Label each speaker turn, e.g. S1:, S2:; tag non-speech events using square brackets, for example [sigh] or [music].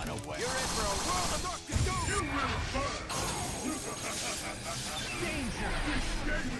S1: run away.
S2: You're in for a world of darkness.
S3: You will burn. [laughs] Danger. Danger.